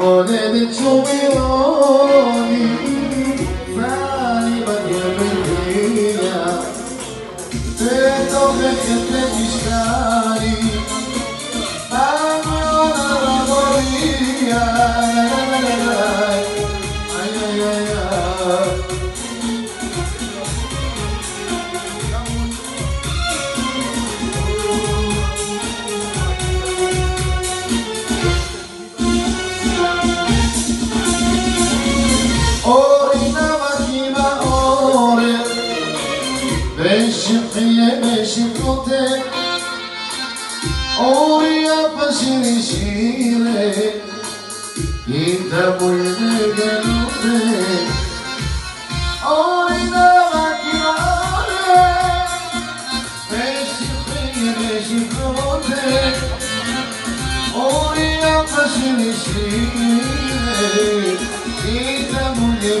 morning, it's you. δεν συμφιέμαι ποτέ όρια βασιλισσίλε κοίτα που είναι καλούτε όρια βακιάρε δεν συμφιέμαι ποτέ όρια βασιλισσίλε κοίτα που είναι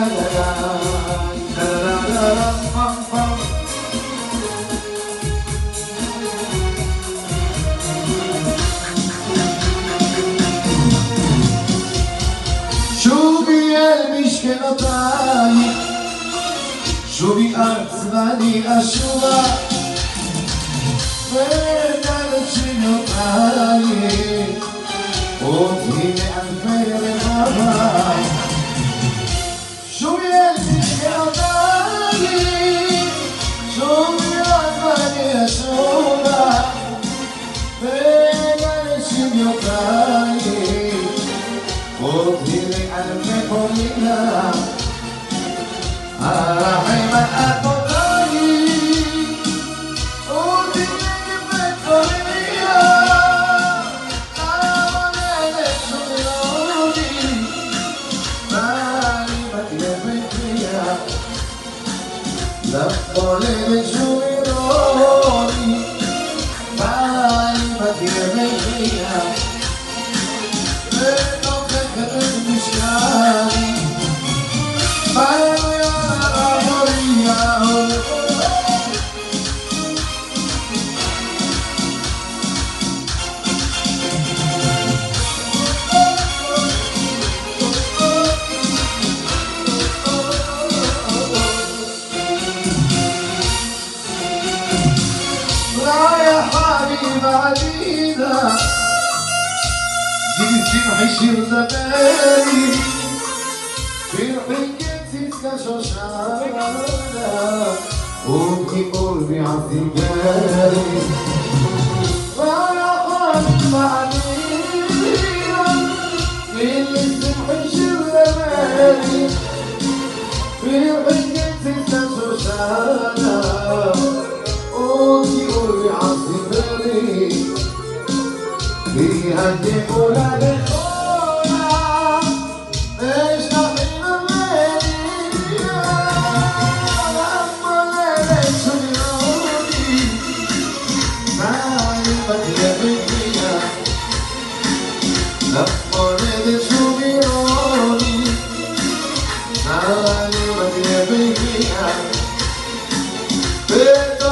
שובי אל משכנותיי, שובי ארץ ואני אשובה, ונעל את שינותיי, עוד הנה אלפי רבבה. 我泪 let. غريبة علينا جيت حشر زماني. في حجتي كشوشانة وفي قلبي عذباني ولا خاف علينا في حشر زماني في حجتي Ένα και πολλά δε χώρα να με ελληνία Μα λένε συγγνώμη Να είπα την Να πονέτε σου Να είπα την ευημία Δεν το